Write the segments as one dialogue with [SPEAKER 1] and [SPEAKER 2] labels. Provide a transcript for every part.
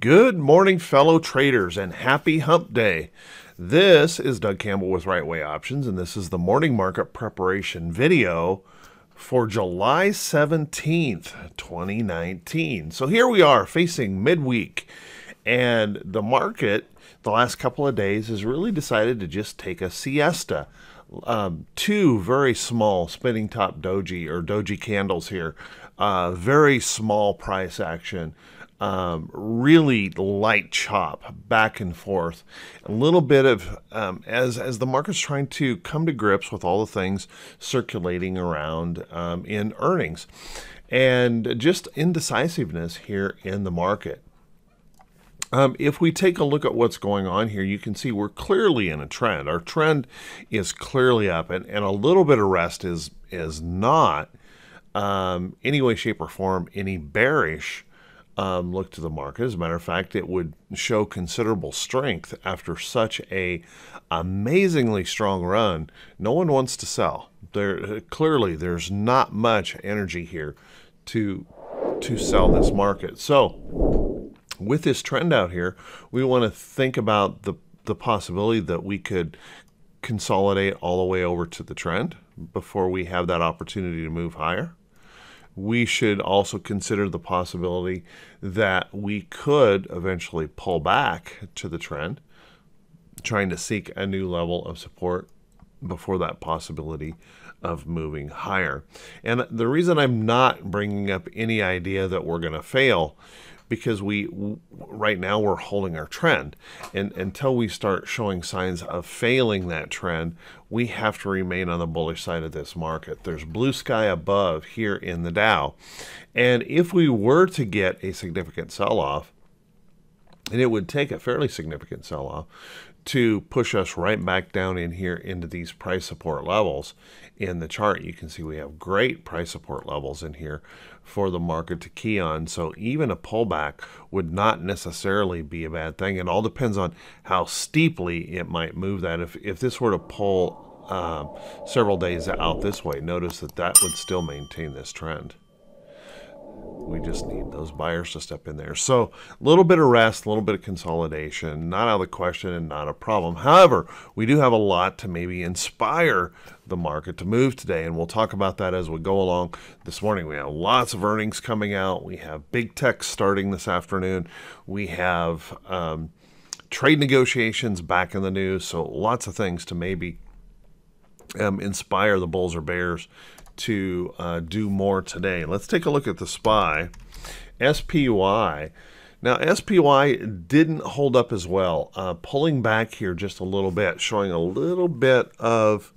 [SPEAKER 1] Good morning, fellow traders, and happy hump day. This is Doug Campbell with Right Way Options, and this is the morning market preparation video for July 17th, 2019. So here we are facing midweek, and the market the last couple of days has really decided to just take a siesta. Um, two very small spinning top doji or doji candles here, uh, very small price action um, really light chop back and forth. A little bit of um, as as the market's trying to come to grips with all the things circulating around um, in earnings, and just indecisiveness here in the market. Um, if we take a look at what's going on here, you can see we're clearly in a trend. Our trend is clearly up, and, and a little bit of rest is is not um, any way, shape, or form any bearish um, look to the market. As a matter of fact, it would show considerable strength after such a amazingly strong run. No one wants to sell. There clearly there's not much energy here to to sell this market. So with this trend out here, we want to think about the the possibility that we could consolidate all the way over to the trend before we have that opportunity to move higher we should also consider the possibility that we could eventually pull back to the trend, trying to seek a new level of support before that possibility of moving higher. And the reason I'm not bringing up any idea that we're going to fail because we right now we're holding our trend. And until we start showing signs of failing that trend we have to remain on the bullish side of this market. There's blue sky above here in the Dow. And if we were to get a significant sell-off and it would take a fairly significant sell-off to push us right back down in here into these price support levels in the chart. You can see we have great price support levels in here for the market to key on. So even a pullback would not necessarily be a bad thing. It all depends on how steeply it might move that. If, if this were to pull uh, several days out this way, notice that that would still maintain this trend. We just need those buyers to step in there. So a little bit of rest, a little bit of consolidation, not out of the question and not a problem. However, we do have a lot to maybe inspire the market to move today, and we'll talk about that as we go along. This morning we have lots of earnings coming out. We have big tech starting this afternoon. We have um, trade negotiations back in the news. So lots of things to maybe um, inspire the bulls or bears to uh, do more today. Let's take a look at the SPY. SPY. Now, SPY didn't hold up as well, uh, pulling back here just a little bit, showing a little bit of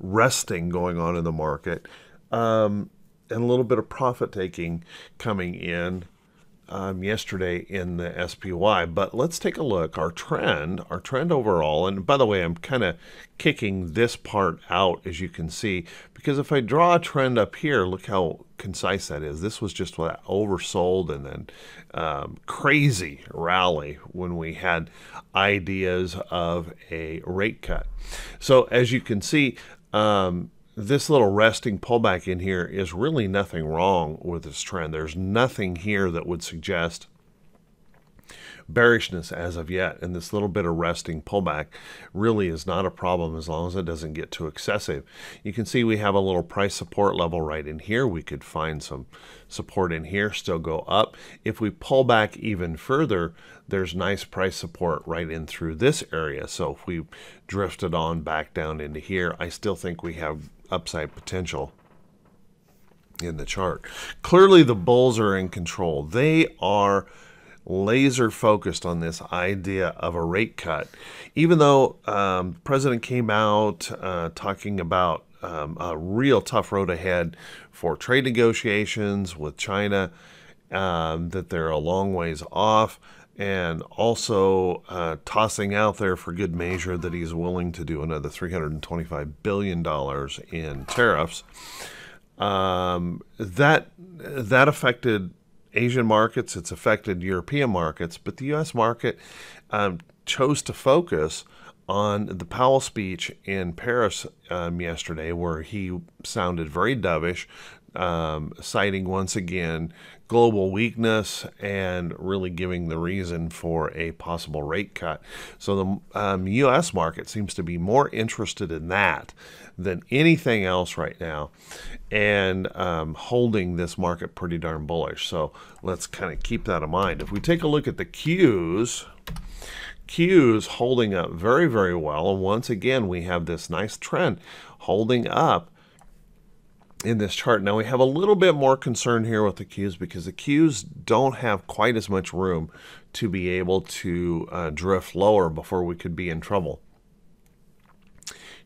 [SPEAKER 1] resting going on in the market, um, and a little bit of profit taking coming in um, yesterday in the SPY. But let's take a look. Our trend, our trend overall, and by the way, I'm kind of kicking this part out as you can see, because if I draw a trend up here, look how concise that is. This was just what oversold and then um, crazy rally when we had ideas of a rate cut. So as you can see, um, this little resting pullback in here is really nothing wrong with this trend. There's nothing here that would suggest bearishness as of yet. And this little bit of resting pullback really is not a problem as long as it doesn't get too excessive. You can see we have a little price support level right in here. We could find some support in here, still go up. If we pull back even further, there's nice price support right in through this area. So if we drifted on back down into here, I still think we have upside potential in the chart. Clearly, the bulls are in control. They are laser focused on this idea of a rate cut. Even though um, the president came out uh, talking about um, a real tough road ahead for trade negotiations with China, um, that they're a long ways off and also uh, tossing out there for good measure that he's willing to do another $325 billion in tariffs. Um, that that affected Asian markets, it's affected European markets, but the U.S. market um, chose to focus on the Powell speech in Paris um, yesterday, where he sounded very dovish, um, citing once again global weakness and really giving the reason for a possible rate cut. So the um, U.S. market seems to be more interested in that than anything else right now and um, holding this market pretty darn bullish. So let's kind of keep that in mind. If we take a look at the Qs, Qs holding up very, very well. And once again, we have this nice trend holding up in this chart. Now we have a little bit more concern here with the Qs because the Qs don't have quite as much room to be able to uh, drift lower before we could be in trouble.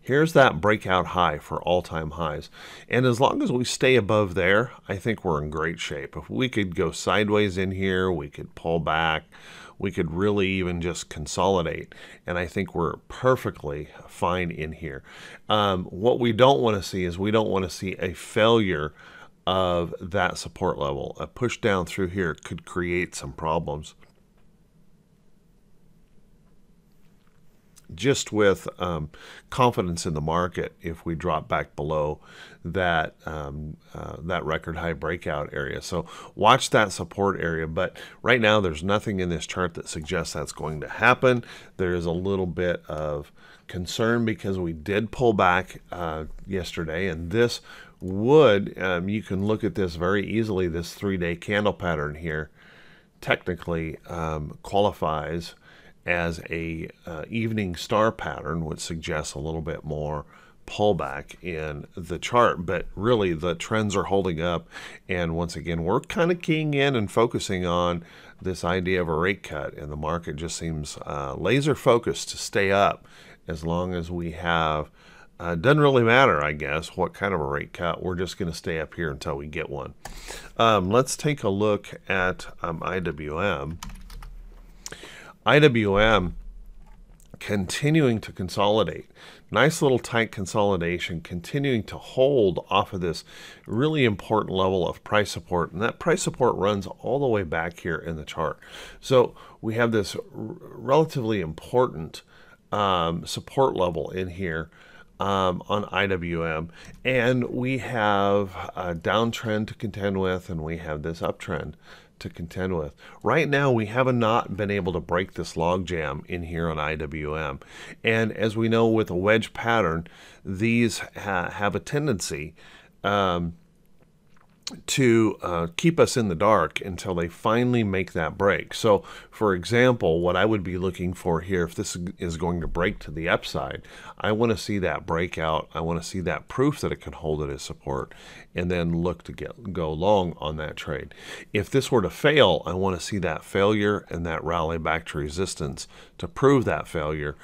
[SPEAKER 1] Here's that breakout high for all-time highs. And as long as we stay above there, I think we're in great shape. If we could go sideways in here, we could pull back, we could really even just consolidate. And I think we're perfectly fine in here. Um, what we don't want to see is we don't want to see a failure of that support level. A push down through here could create some problems. Just with um, confidence in the market if we drop back below that um, uh, that record high breakout area. So watch that support area. But right now, there's nothing in this chart that suggests that's going to happen. There is a little bit of concern because we did pull back uh, yesterday, and this would um, you can look at this very easily. This three-day candle pattern here technically um, qualifies as a uh, evening star pattern, which suggests a little bit more pullback in the chart, but really the trends are holding up. And once again, we're kind of keying in and focusing on this idea of a rate cut, and the market just seems uh, laser focused to stay up as long as we have. Uh, doesn't really matter, I guess, what kind of a rate cut. We're just going to stay up here until we get one. Um, let's take a look at um, IWM. IWM continuing to consolidate. Nice little tight consolidation, continuing to hold off of this really important level of price support. And that price support runs all the way back here in the chart. So we have this relatively important um, support level in here. Um, on IWM, and we have a downtrend to contend with, and we have this uptrend to contend with. Right now, we have not been able to break this logjam in here on IWM. And as we know with a wedge pattern, these ha have a tendency um, to uh, keep us in the dark until they finally make that break. So, for example, what I would be looking for here, if this is going to break to the upside, I want to see that breakout. I want to see that proof that it can hold it as support, and then look to get go long on that trade. If this were to fail, I want to see that failure and that rally back to resistance to prove that failure,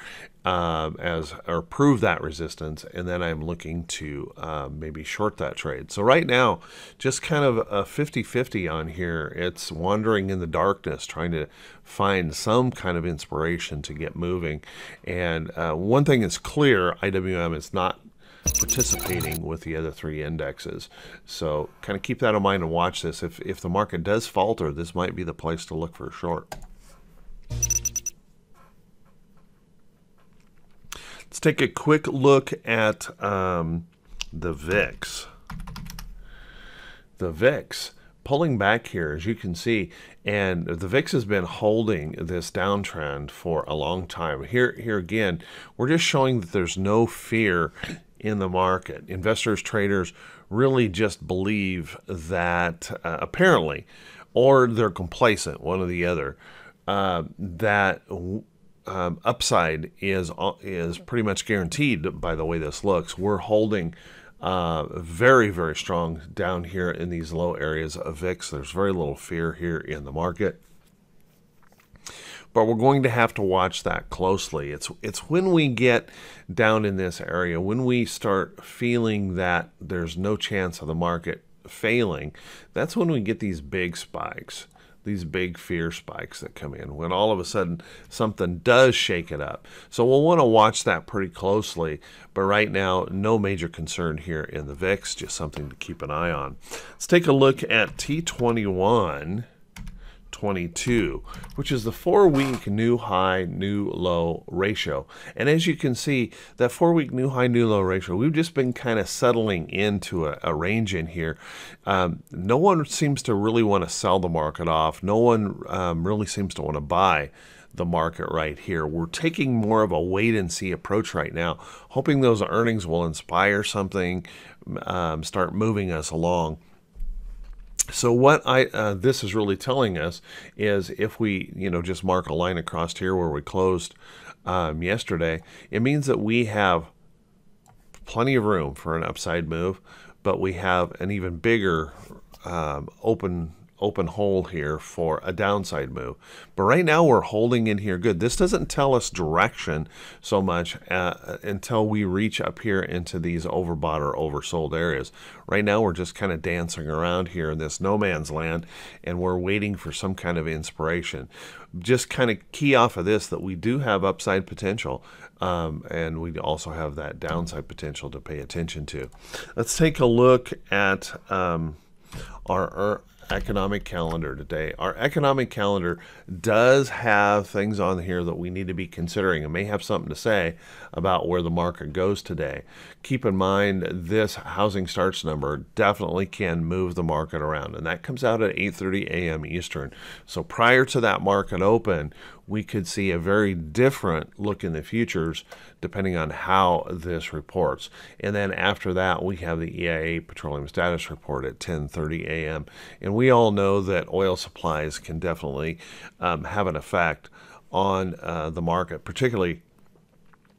[SPEAKER 1] um, as or prove that resistance, and then I'm looking to um, maybe short that trade. So right now, just kind of a 50-50 on here. It's wandering in the darkness, trying to find some kind of inspiration to get moving. And uh, one thing is clear: IWM is not participating with the other three indexes. So kind of keep that in mind and watch this. If if the market does falter, this might be the place to look for a short. Let's take a quick look at um, the VIX. The VIX pulling back here, as you can see, and the VIX has been holding this downtrend for a long time. Here, here again, we're just showing that there's no fear in the market. Investors, traders really just believe that uh, apparently, or they're complacent, one or the other, uh, that um, upside is uh, is pretty much guaranteed by the way this looks. We're holding uh, very very strong down here in these low areas of VIX. There's very little fear here in the market. But we're going to have to watch that closely. It's it's when we get down in this area, when we start feeling that there's no chance of the market failing, that's when we get these big spikes these big fear spikes that come in when all of a sudden something does shake it up. So we'll want to watch that pretty closely. But right now, no major concern here in the VIX, just something to keep an eye on. Let's take a look at T21. 22, which is the four week new high, new low ratio. And as you can see, that four week new high, new low ratio, we've just been kind of settling into a, a range in here. Um, no one seems to really want to sell the market off, no one um, really seems to want to buy the market right here. We're taking more of a wait and see approach right now, hoping those earnings will inspire something, um, start moving us along. So what I uh, this is really telling us is if we you know just mark a line across here where we closed um, yesterday, it means that we have plenty of room for an upside move, but we have an even bigger um, open open hole here for a downside move. But right now we're holding in here good. This doesn't tell us direction so much uh, until we reach up here into these overbought or oversold areas. Right now we're just kind of dancing around here in this no man's land and we're waiting for some kind of inspiration. Just kind of key off of this that we do have upside potential um, and we also have that downside potential to pay attention to. Let's take a look at um, our, our economic calendar today. Our economic calendar does have things on here that we need to be considering and may have something to say about where the market goes today. Keep in mind this housing starts number definitely can move the market around and that comes out at 8:30 a.m. Eastern. So prior to that market open, we could see a very different look in the futures depending on how this reports. And then after that, we have the EIA petroleum status report at 10:30 a.m. And we all know that oil supplies can definitely um, have an effect on uh, the market, particularly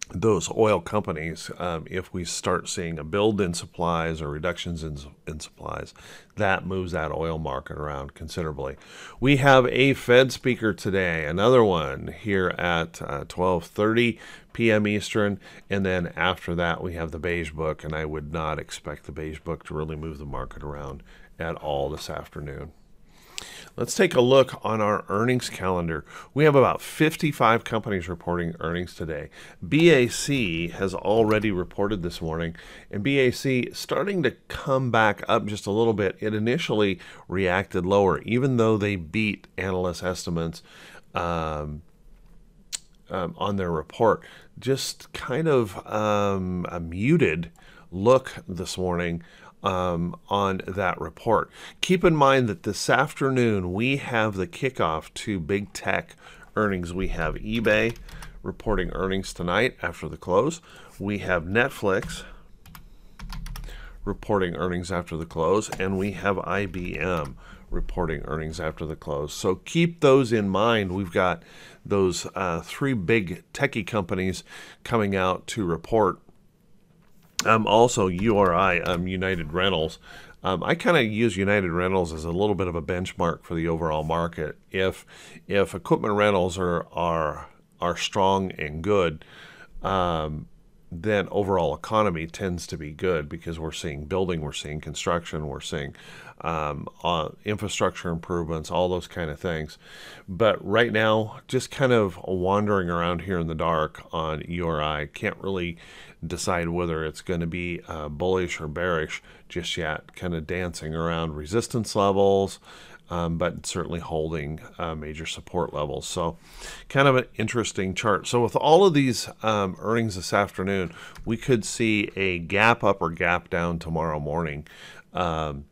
[SPEAKER 1] those oil companies, um, if we start seeing a build in supplies or reductions in, in supplies, that moves that oil market around considerably. We have a Fed speaker today, another one here at uh, 12:30 p.m. Eastern, and then after that we have the beige book, and I would not expect the beige book to really move the market around at all this afternoon. Let's take a look on our earnings calendar. We have about 55 companies reporting earnings today. BAC has already reported this morning, and BAC starting to come back up just a little bit. It initially reacted lower, even though they beat analyst estimates. Um, um, on their report, just kind of um, a muted look this morning um, on that report. Keep in mind that this afternoon we have the kickoff to big tech earnings. We have eBay reporting earnings tonight after the close. We have Netflix reporting earnings after the close, and we have IBM reporting earnings after the close. So keep those in mind. We've got those uh, three big techie companies coming out to report um, also, URI, um, United Rentals. Um, I kind of use United Rentals as a little bit of a benchmark for the overall market. If if equipment rentals are are are strong and good, um, then overall economy tends to be good because we're seeing building, we're seeing construction, we're seeing um, uh, infrastructure improvements, all those kind of things. But right now, just kind of wandering around here in the dark on URI, can't really decide whether it's going to be uh, bullish or bearish just yet. Kind of dancing around resistance levels um, but certainly holding uh, major support levels. So, kind of an interesting chart. So, with all of these um, earnings this afternoon, we could see a gap up or gap down tomorrow morning. Um,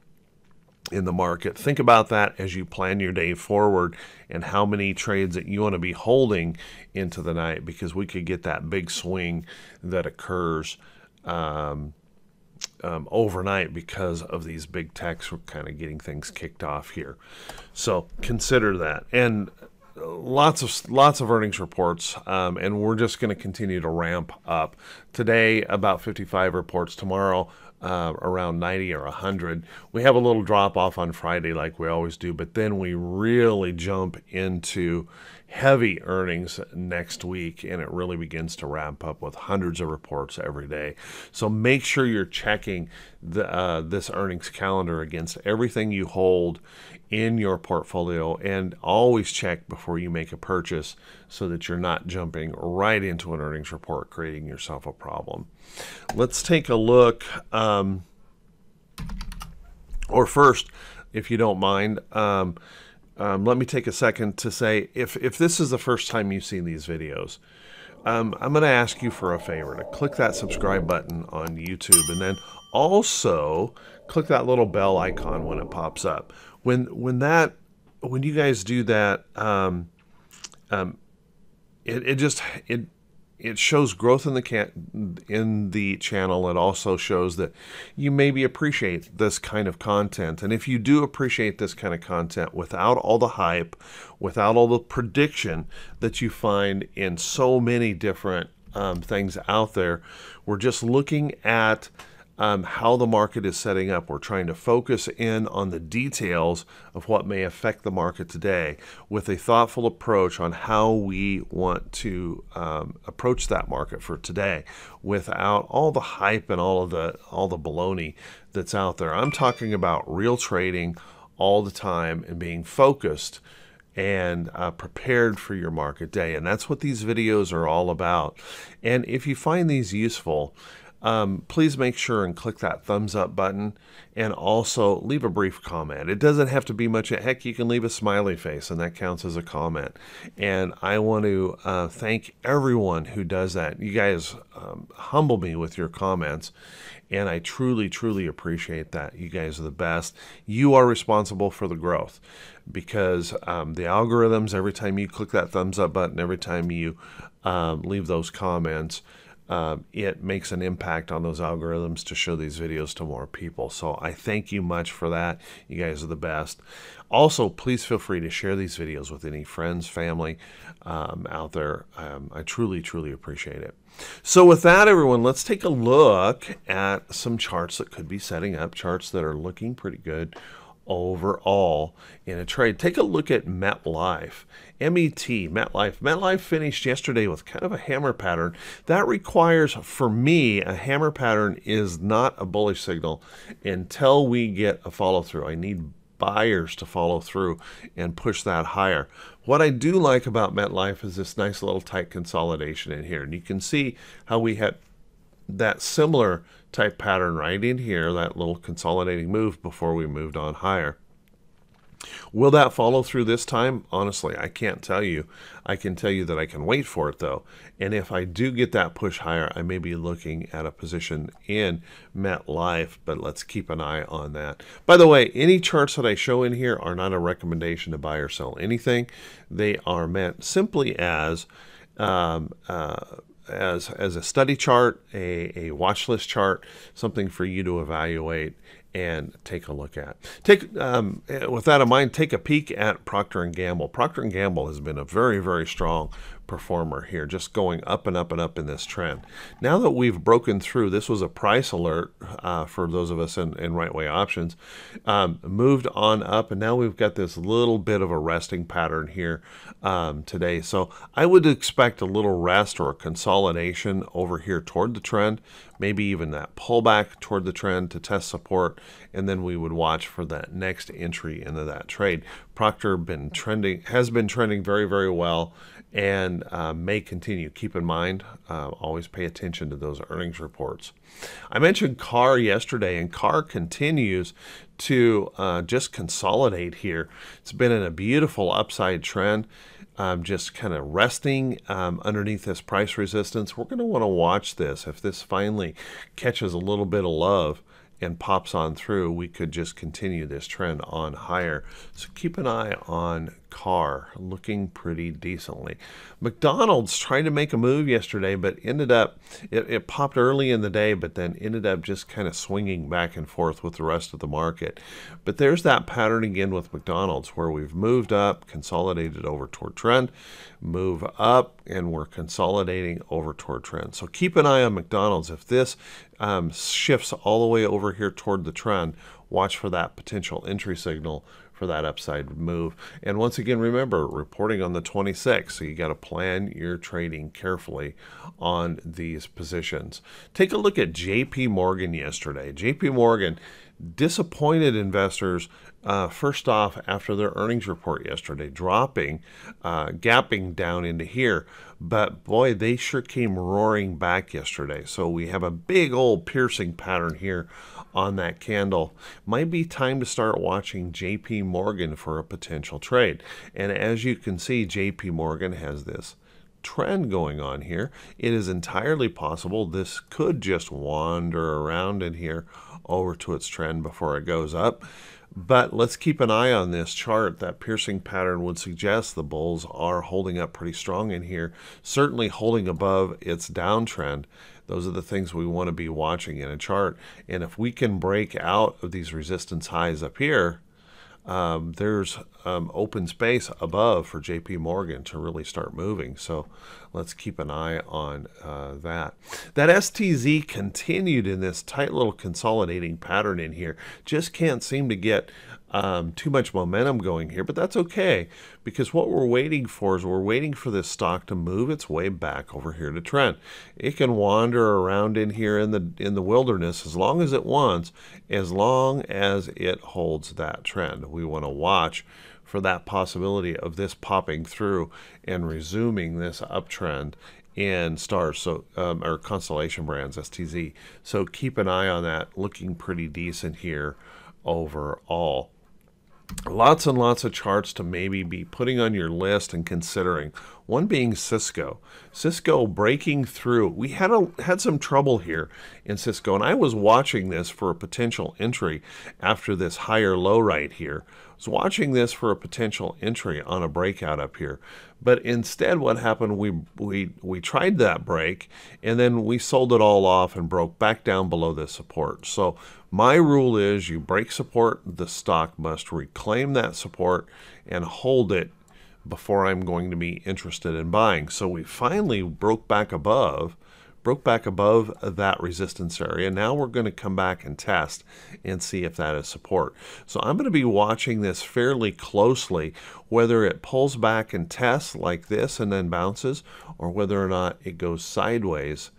[SPEAKER 1] in the market. Think about that as you plan your day forward and how many trades that you want to be holding into the night because we could get that big swing that occurs um, um, overnight because of these big techs were kind of getting things kicked off here. So consider that. And lots of lots of earnings reports, um, and we're just going to continue to ramp up. Today, about 55 reports. Tomorrow, uh, around 90 or 100. We have a little drop off on Friday, like we always do, but then we really jump into heavy earnings next week, and it really begins to ramp up with hundreds of reports every day. So make sure you're checking the, uh, this earnings calendar against everything you hold in your portfolio, and always check before you make a purchase so that you're not jumping right into an earnings report, creating yourself a problem. Let's take a look. Um, or first, if you don't mind. Um, um, let me take a second to say if, if this is the first time you've seen these videos, um, I'm going to ask you for a favor to click that subscribe button on YouTube and then also click that little bell icon when it pops up. When when that when you guys do that, um, um, it, it just it it shows growth in the can in the channel. It also shows that you maybe appreciate this kind of content. And if you do appreciate this kind of content without all the hype, without all the prediction that you find in so many different um, things out there, we're just looking at um, how the market is setting up. We're trying to focus in on the details of what may affect the market today with a thoughtful approach on how we want to um, approach that market for today without all the hype and all of the all the baloney that's out there. I'm talking about real trading all the time and being focused and uh, prepared for your market day. And that's what these videos are all about. And if you find these useful, um, please make sure and click that thumbs up button and also leave a brief comment. It doesn't have to be much. Heck, you can leave a smiley face and that counts as a comment. And I want to uh, thank everyone who does that. You guys um, humble me with your comments and I truly, truly appreciate that. You guys are the best. You are responsible for the growth because um, the algorithms, every time you click that thumbs up button, every time you um, leave those comments, uh, it makes an impact on those algorithms to show these videos to more people. So I thank you much for that. You guys are the best. Also, please feel free to share these videos with any friends, family um, out there. Um, I truly, truly appreciate it. So with that, everyone, let's take a look at some charts that could be setting up, charts that are looking pretty good overall in a trade. Take a look at MetLife. MET, MetLife. MetLife finished yesterday with kind of a hammer pattern. That requires, for me, a hammer pattern is not a bullish signal until we get a follow through. I need buyers to follow through and push that higher. What I do like about MetLife is this nice little tight consolidation in here. And you can see how we had that similar type pattern right in here, that little consolidating move before we moved on higher. Will that follow through this time? Honestly, I can't tell you. I can tell you that I can wait for it though. And if I do get that push higher, I may be looking at a position in MetLife, but let's keep an eye on that. By the way, any charts that I show in here are not a recommendation to buy or sell anything. They are meant simply as um, uh, as, as a study chart, a, a watch list chart, something for you to evaluate and take a look at. Take um, with that in mind, take a peek at Procter and Gamble. Procter and Gamble has been a very very strong performer here, just going up and up and up in this trend. Now that we've broken through, this was a price alert uh, for those of us in, in right way options, um, moved on up, and now we've got this little bit of a resting pattern here um, today. So I would expect a little rest or a consolidation over here toward the trend, maybe even that pullback toward the trend to test support, and then we would watch for that next entry into that trade. Procter been trending has been trending very very well and uh, may continue. Keep in mind, uh, always pay attention to those earnings reports. I mentioned CAR yesterday, and CAR continues to uh, just consolidate here. It's been in a beautiful upside trend. Um, just kind of resting um, underneath this price resistance. We're going to want to watch this. If this finally catches a little bit of love, and pops on through, we could just continue this trend on higher. So keep an eye on CAR, looking pretty decently. McDonald's tried to make a move yesterday, but ended up, it, it popped early in the day, but then ended up just kind of swinging back and forth with the rest of the market. But there's that pattern again with McDonald's where we've moved up, consolidated over toward trend, move up, and we're consolidating over toward trend. So keep an eye on McDonald's. If this um, shifts all the way over here toward the trend, watch for that potential entry signal for that upside move. And once again, remember reporting on the 26th, so you got to plan your trading carefully on these positions. Take a look at JP Morgan yesterday. JP Morgan disappointed investors uh, first off after their earnings report yesterday, dropping, uh, gapping down into here. But boy, they sure came roaring back yesterday. So we have a big old piercing pattern here on that candle. Might be time to start watching JP Morgan for a potential trade. And as you can see, JP Morgan has this trend going on here. It is entirely possible this could just wander around in here over to its trend before it goes up. But let's keep an eye on this chart. That piercing pattern would suggest the bulls are holding up pretty strong in here, certainly holding above its downtrend. Those are the things we want to be watching in a chart. And if we can break out of these resistance highs up here, um, there's um, open space above for JP Morgan to really start moving. So let's keep an eye on uh, that. That STZ continued in this tight little consolidating pattern in here. Just can't seem to get um, too much momentum going here, but that's okay because what we're waiting for is we're waiting for this stock to move its way back over here to trend. It can wander around in here in the in the wilderness as long as it wants, as long as it holds that trend. We want to watch for that possibility of this popping through and resuming this uptrend in stars so um, or constellation brands STZ. So keep an eye on that. Looking pretty decent here overall lots and lots of charts to maybe be putting on your list and considering. One being Cisco. Cisco breaking through. We had a, had some trouble here in Cisco, and I was watching this for a potential entry after this higher low right here. I was watching this for a potential entry on a breakout up here. But instead, what happened, we, we, we tried that break, and then we sold it all off and broke back down below this support. So my rule is you break support, the stock must reclaim that support and hold it before I'm going to be interested in buying. So we finally broke back above, broke back above that resistance area. Now we're going to come back and test and see if that is support. So I'm going to be watching this fairly closely, whether it pulls back and tests like this and then bounces, or whether or not it goes sideways,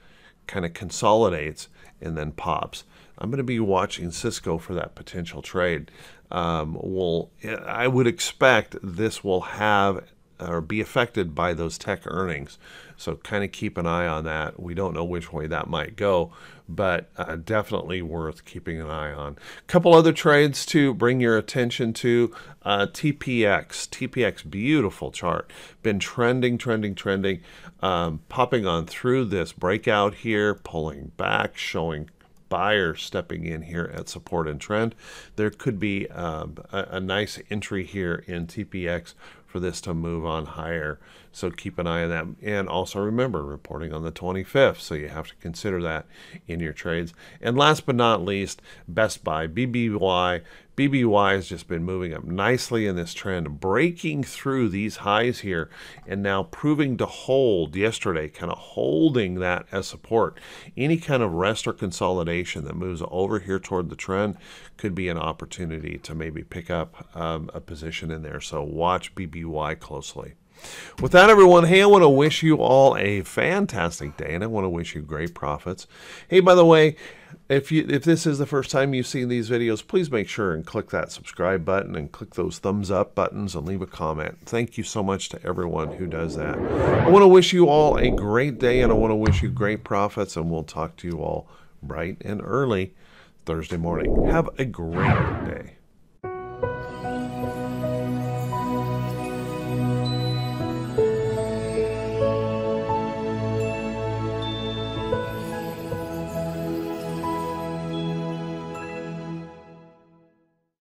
[SPEAKER 1] kind of consolidates, and then pops. I'm going to be watching Cisco for that potential trade. Um, will I would expect this will have or be affected by those tech earnings. So kind of keep an eye on that. We don't know which way that might go, but uh, definitely worth keeping an eye on. A couple other trades to bring your attention to. Uh, TPX, TPX, beautiful chart. Been trending, trending, trending, um, popping on through this breakout here, pulling back, showing buyer stepping in here at support and trend, there could be um, a, a, nice entry here in TPX for this to move on higher. So keep an eye on that. And also remember, reporting on the 25th. So you have to consider that in your trades. And last but not least, Best Buy, BBY. BBY has just been moving up nicely in this trend, breaking through these highs here and now proving to hold yesterday, kind of holding that as support. Any kind of rest or consolidation that moves over here toward the trend could be an opportunity to maybe pick up um, a position in there. So watch BBY closely. With that, everyone, hey, I want to wish you all a fantastic day, and I want to wish you great profits. Hey, by the way, if you if this is the first time you've seen these videos, please make sure and click that subscribe button and click those thumbs up buttons and leave a comment. Thank you so much to everyone who does that. I want to wish you all a great day, and I want to wish you great profits, and we'll talk to you all bright and early Thursday morning. Have a great day.